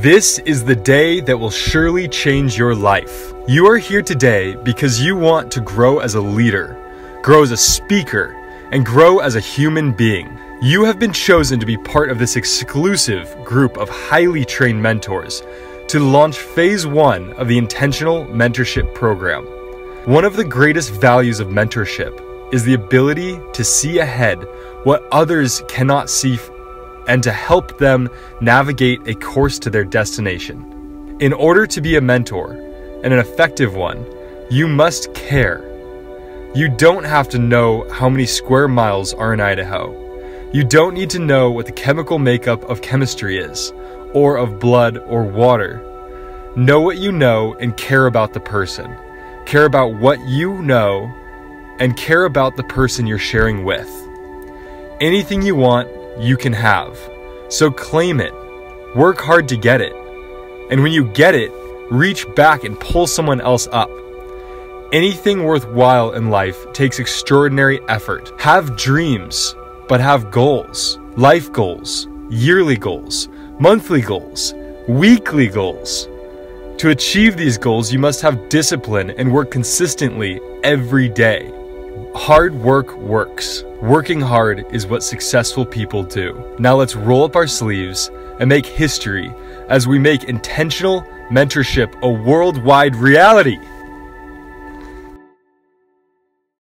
This is the day that will surely change your life. You are here today because you want to grow as a leader, grow as a speaker, and grow as a human being. You have been chosen to be part of this exclusive group of highly trained mentors to launch phase one of the Intentional Mentorship Program. One of the greatest values of mentorship is the ability to see ahead what others cannot see and to help them navigate a course to their destination. In order to be a mentor, and an effective one, you must care. You don't have to know how many square miles are in Idaho. You don't need to know what the chemical makeup of chemistry is, or of blood or water. Know what you know and care about the person. Care about what you know and care about the person you're sharing with. Anything you want, you can have. So claim it. Work hard to get it. And when you get it, reach back and pull someone else up. Anything worthwhile in life takes extraordinary effort. Have dreams, but have goals. Life goals, yearly goals, monthly goals, weekly goals. To achieve these goals, you must have discipline and work consistently every day. Hard work works. Working hard is what successful people do. Now let's roll up our sleeves and make history as we make intentional mentorship a worldwide reality.